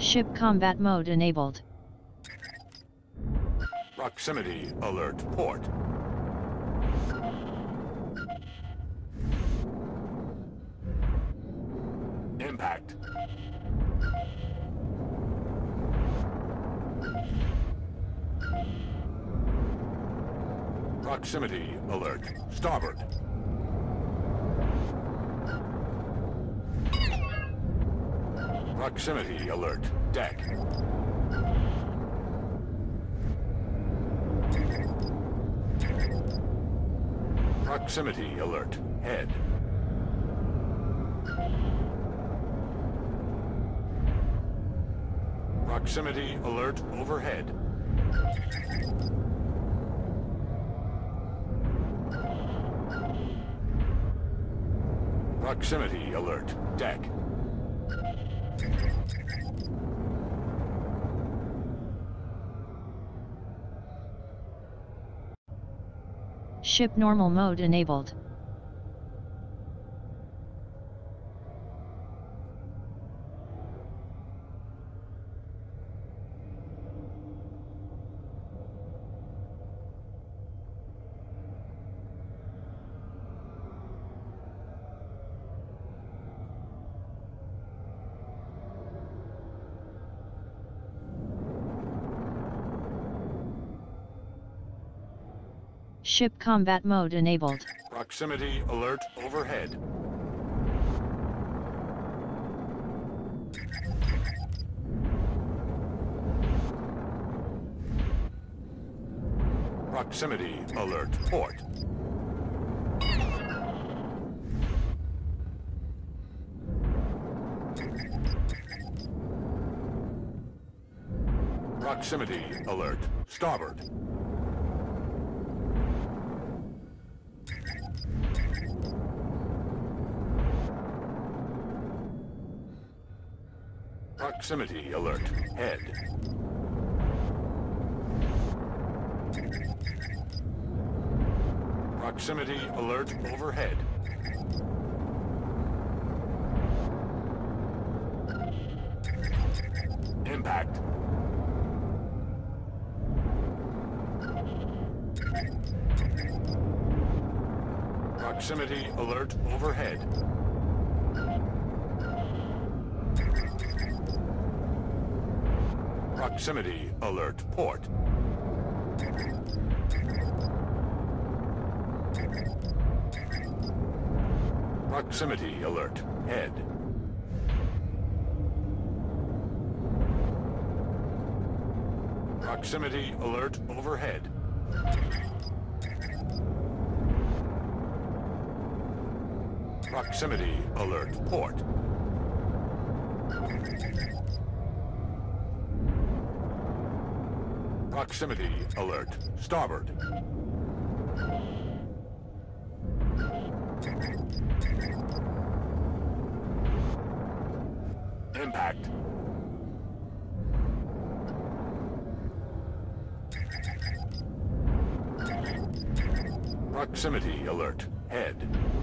Ship combat mode enabled. Proximity alert port. Impact. Proximity alert. Starboard. Proximity alert. Deck. Proximity alert. Head. Proximity alert overhead. Proximity alert. Deck. Ship normal mode enabled. Ship combat mode enabled. Proximity alert overhead. Proximity alert port. Proximity alert starboard. Proximity alert. Head. Proximity alert overhead. Impact. Proximity alert overhead. Proximity alert port. Proximity alert head. Proximity alert overhead. Proximity alert port. Proximity alert. Starboard. Impact. Proximity alert. Head.